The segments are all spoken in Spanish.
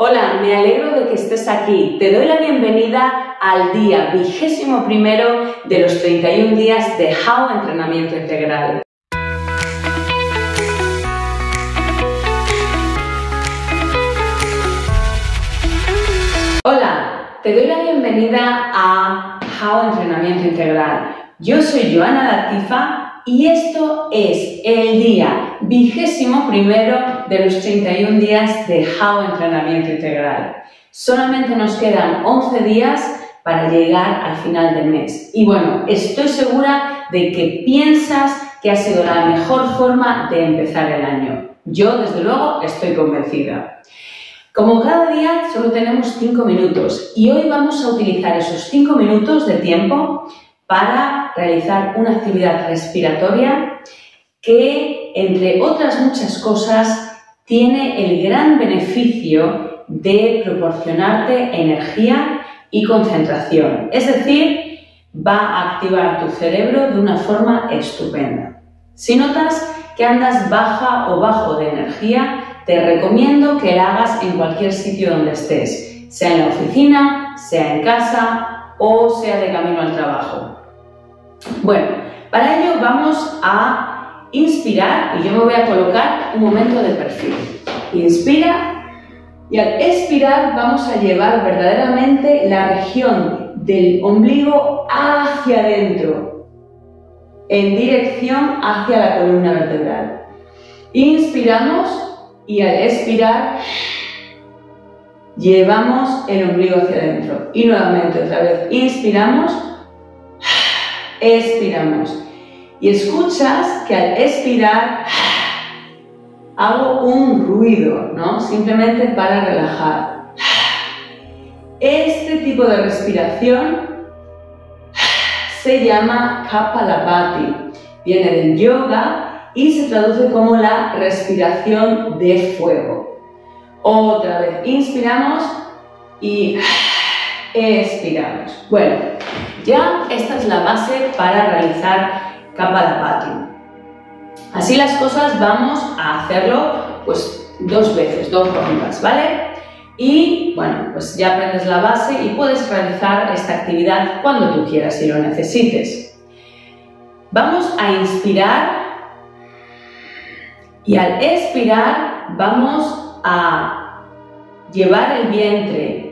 Hola, me alegro de que estés aquí. Te doy la bienvenida al día vigésimo primero de los 31 días de How Entrenamiento Integral. Hola, te doy la bienvenida a How Entrenamiento Integral. Yo soy Joana Latifa y esto es el día vigésimo primero de los 31 días de How Entrenamiento Integral. Solamente nos quedan 11 días para llegar al final del mes. Y bueno, estoy segura de que piensas que ha sido la mejor forma de empezar el año. Yo, desde luego, estoy convencida. Como cada día solo tenemos 5 minutos y hoy vamos a utilizar esos 5 minutos de tiempo para realizar una actividad respiratoria que, entre otras muchas cosas, tiene el gran beneficio de proporcionarte energía y concentración. Es decir, va a activar tu cerebro de una forma estupenda. Si notas que andas baja o bajo de energía, te recomiendo que la hagas en cualquier sitio donde estés, sea en la oficina, sea en casa o sea de camino al trabajo. Bueno, para ello vamos a inspirar y yo me voy a colocar un momento de perfil. Inspira y al expirar vamos a llevar verdaderamente la región del ombligo hacia adentro, en dirección hacia la columna vertebral. Inspiramos y al expirar llevamos el ombligo hacia adentro. Y nuevamente otra vez inspiramos expiramos. Y escuchas que al expirar hago un ruido, ¿no? Simplemente para relajar. Este tipo de respiración se llama Kapalabhati. Viene del yoga y se traduce como la respiración de fuego. Otra vez, inspiramos y expiramos. Bueno, ya esta es la base para realizar Kapalabhati. Así las cosas vamos a hacerlo pues dos veces, dos rondas, ¿vale? Y bueno, pues ya aprendes la base y puedes realizar esta actividad cuando tú quieras si lo necesites. Vamos a inspirar y al expirar vamos a llevar el vientre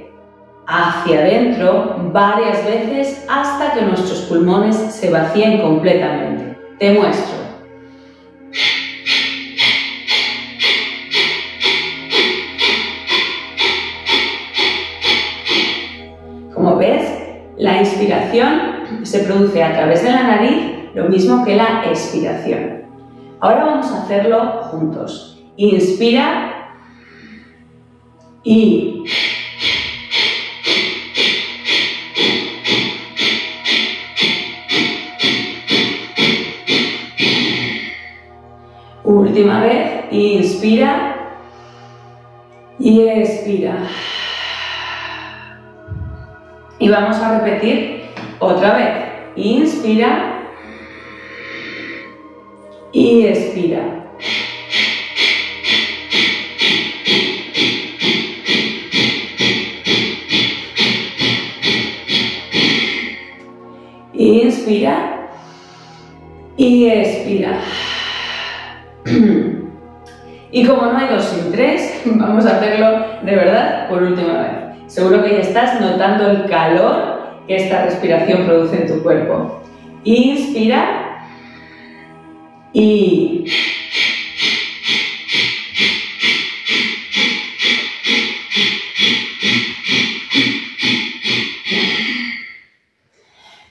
hacia adentro varias veces hasta que nuestros pulmones se vacíen completamente. Te muestro. Como ves, la inspiración se produce a través de la nariz, lo mismo que la expiración. Ahora vamos a hacerlo juntos. Inspira y Última vez, inspira y expira. Y vamos a repetir otra vez. Inspira y expira. Inspira y expira. Y como no hay dos sin tres, vamos a hacerlo de verdad por última vez. Seguro que ya estás notando el calor que esta respiración produce en tu cuerpo. Inspira y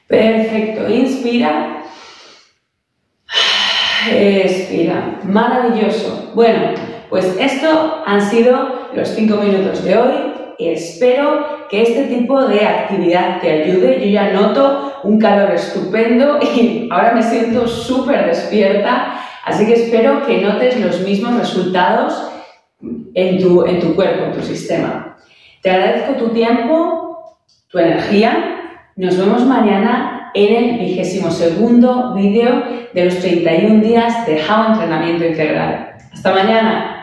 Perfecto, inspira Maravilloso. Bueno, pues esto han sido los cinco minutos de hoy. Espero que este tipo de actividad te ayude. Yo ya noto un calor estupendo y ahora me siento súper despierta. Así que espero que notes los mismos resultados en tu, en tu cuerpo, en tu sistema. Te agradezco tu tiempo, tu energía. Nos vemos mañana en el vigésimo segundo vídeo de los 31 días de How Entrenamiento Integral. Hasta mañana.